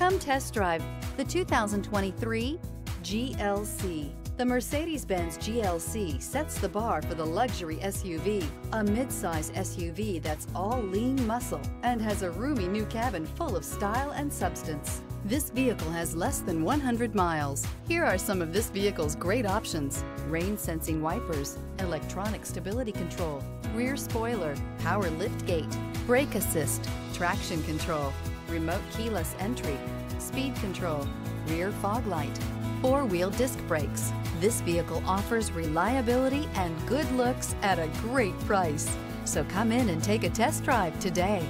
Come test drive the 2023 GLC. The Mercedes-Benz GLC sets the bar for the luxury SUV, a midsize SUV that's all lean muscle and has a roomy new cabin full of style and substance. This vehicle has less than 100 miles. Here are some of this vehicle's great options. Rain sensing wipers, electronic stability control, rear spoiler, power lift gate, brake assist, traction control, remote keyless entry, speed control, rear fog light, four-wheel disc brakes. This vehicle offers reliability and good looks at a great price. So come in and take a test drive today.